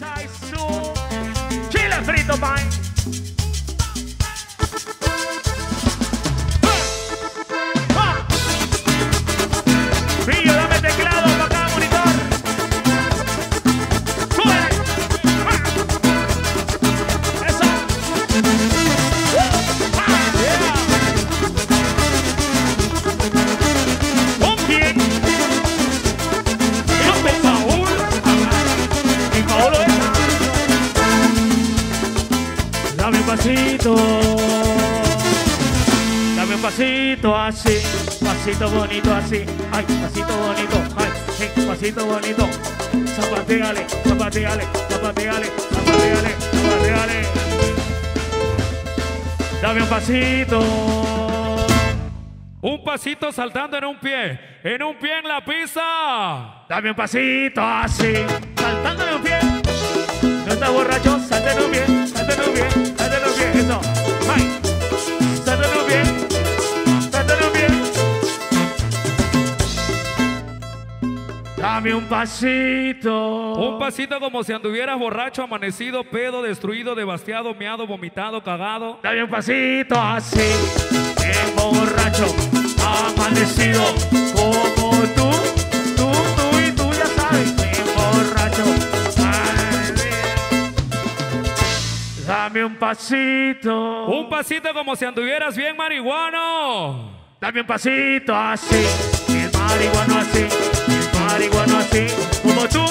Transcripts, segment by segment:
saj so. Čile, Frito Bank. Pasito. Dame un pasito así. Pasito bonito así. Ay, pasito bonito. Ay, hey, pasito bonito. Zapateale, zapateale, zapateale, zapateale, zapateale. Dame un pasito. Un pasito saltando en un pie. En un pie en la pista. Dame un pasito así, saltando en un pie. No estás borracho, salte en un pie, salte en un pie, salte Dame un pasito. Un pasito como si anduvieras borracho, amanecido, pedo, destruido, devasteado, meado, vomitado, cagado. Dame un pasito así, bien borracho, amanecido, como tú, tú, Dame un pasito. Un pasito como si anduvieras bien marihuano. Dame un pasito así, bien marihuano así, bien marihuano así, como tú,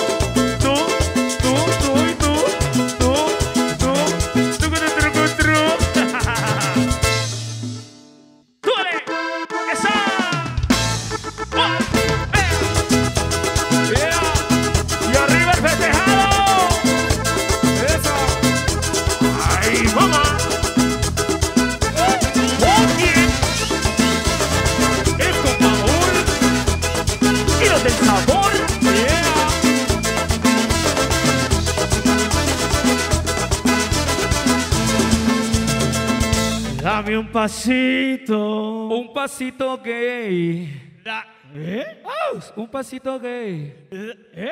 Dame un pasito. Un pasito gay. Da- ¿Eh? Aus, un pasito gay. ¿Eh?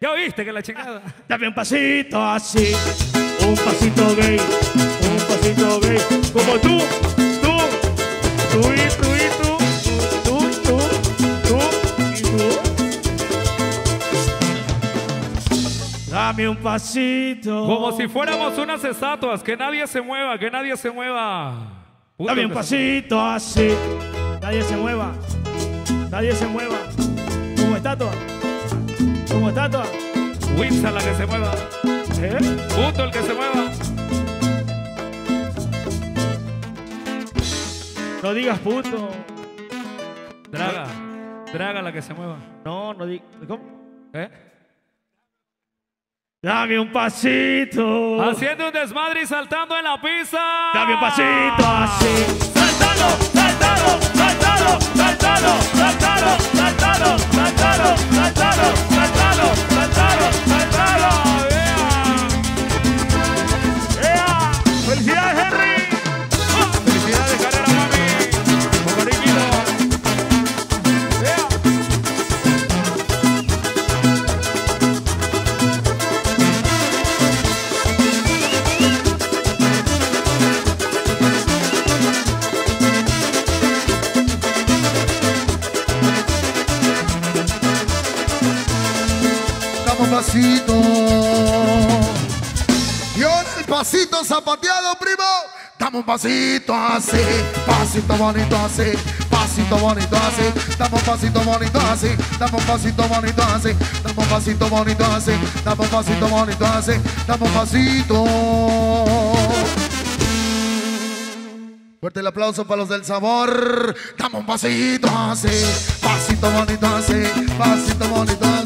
Ya oíste que la chingada. Dame un pasito así, un pasito gay, un pasito gay, como tú, tú, tú y tú y tú, tú, tú, tú y tú. Dame un pasito. Como si fuéramos unas estatuas. Que nadie se mueva, que nadie se mueva. Puto Dame un pasito así, nadie se mueva, nadie se mueva, como estatua, como estatua. Winsa la que se mueva. ¿Eh? Puto el que se mueva. No digas puto. Draga. Draga la que se mueva. No, no digas. ¿Cómo? ¿Eh? Dame un pasito. Haciendo un desmadre y saltando en la pista. Dame un pasito así. Saltalo, saltalo, saltalo, saltalo, saltalo, saltalo, saltalo, pasito. Y ahora el pasito zapateado, primo. Dame un pasito así, pasito bonito así, pasito bonito así, dame un pasito bonito así, dame un pasito bonito así, dame un pasito bonito así, dame un pasito bonito así, dame un pasito. Fuerte el aplauso para los del sabor. Dame un pasito así, pasito bonito así, pasito bonito así,